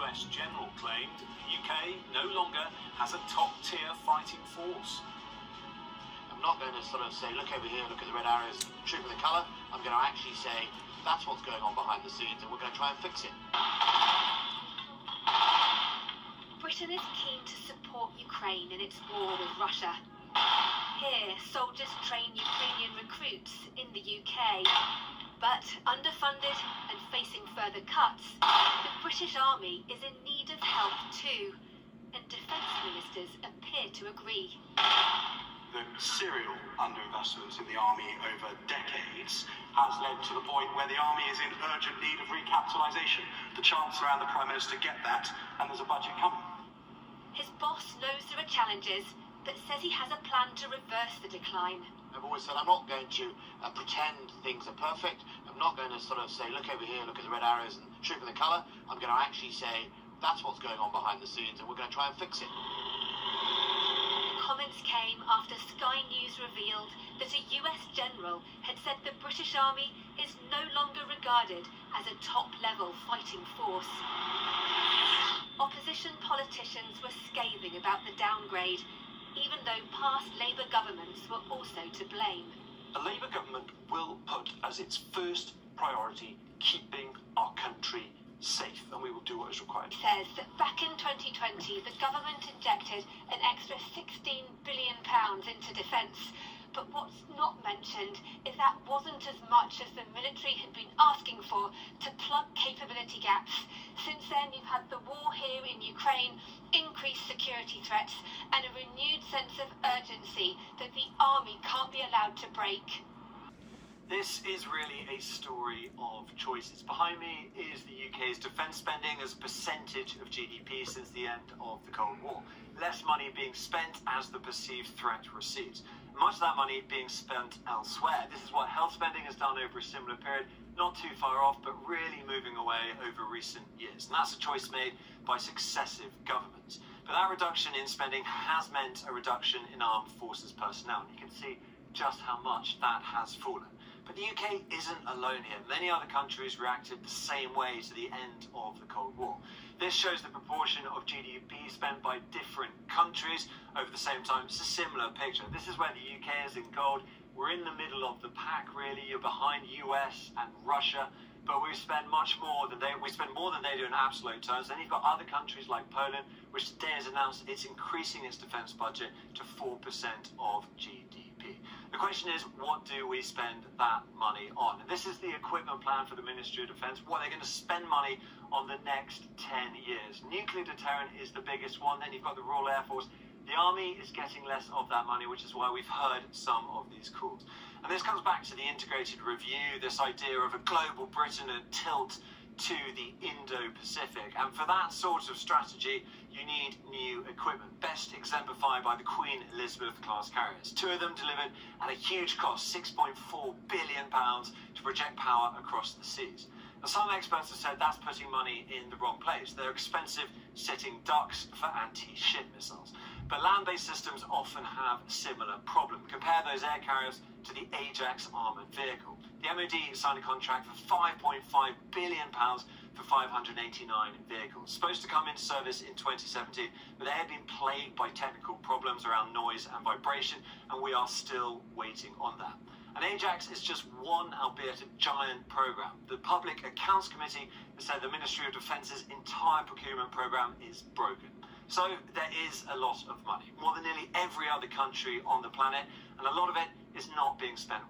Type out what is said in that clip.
US general claimed the UK no longer has a top tier fighting force. I'm not going to sort of say, look over here, look at the red arrows, Trooping the Colour. I'm going to actually say, that's what's going on behind the scenes, and we're going to try and fix it. Britain is keen to support Ukraine in its war with Russia. Here, soldiers train Ukrainian recruits in the UK. But underfunded and facing further cuts, the British Army is in need of help too. And defence ministers appear to agree. The serial underinvestment in the army over decades has led to the point where the army is in urgent need of recapitalisation. The Chancellor and the Prime Minister get that, and there's a budget coming. His boss knows there are challenges, but says he has a plan to reverse the decline. I've always said I'm not going to uh, pretend things are perfect. I'm not going to sort of say, look over here, look at the red arrows and Trooping the Colour. I'm going to actually say, that's what's going on behind the scenes, and we're going to try and fix it. Comments came after Sky News revealed that a US general had said the British Army is no longer regarded as a top level fighting force. Opposition politicians were scathing about the downgrade, even though past Labour governments were also to blame. A Labour government will put as its first priority keeping our country safe, and we will do what is required. Says that back in 2020, the government injected an extra 16 billion pounds into defence. But what's not mentioned is that wasn't as much as the military had been asking for to plug capability gaps. Since then, you've had the war here in Ukraine, increased security threats, and a renewed sense of urgency that the army can't be allowed to break. This is really a story of choices. Behind me is the UK's defence spending as a percentage of GDP since the end of the Cold War. Less money being spent as the perceived threat recedes. Much of that money being spent elsewhere. This is what health spending has done over a similar period, not too far off, but really moving away over recent years. And that's a choice made by successive governments. But that reduction in spending has meant a reduction in armed forces personnel. And you can see just how much that has fallen. But the UK isn't alone here. Many other countries reacted the same way to the end of the Cold War. This shows the proportion of GDP spent by different countries over the same time. It's a similar picture. This is where the UK is in gold. We're in the middle of the pack, really. You're behind US and Russia, but we spend much more than they. We spend more than they do in absolute terms. Then you've got other countries like Poland, which today has announced it's increasing its defence budget to four percent of GDP. The question is, what do we spend that money on? And this is the equipment plan for the Ministry of Defence, what are they're going to spend money on the next 10 years. Nuclear deterrent is the biggest one, then you've got the Royal Air Force. The Army is getting less of that money, which is why we've heard some of these calls. And this comes back to the integrated review, this idea of a global Britain and tilt to the Indo-Pacific. And for that sort of strategy, you need new equipment, best exemplified by the Queen Elizabeth class carriers. Two of them delivered at a huge cost, £6.4 billion to project power across the seas. Now, some experts have said that's putting money in the wrong place. They're expensive sitting ducks for anti-ship missiles. But land-based systems often have a similar problem. Compare those air carriers to the Ajax armoured vehicle. The MOD signed a contract for £5.5 billion for 589 vehicles. Supposed to come into service in 2017, but they had been plagued by technical problems around noise and vibration, and we are still waiting on that. And Ajax is just one, albeit a giant program. The Public Accounts Committee has said the Ministry of Defence's entire procurement program is broken. So there is a lot of money, more than nearly every other country on the planet, and a lot of it is not being spent.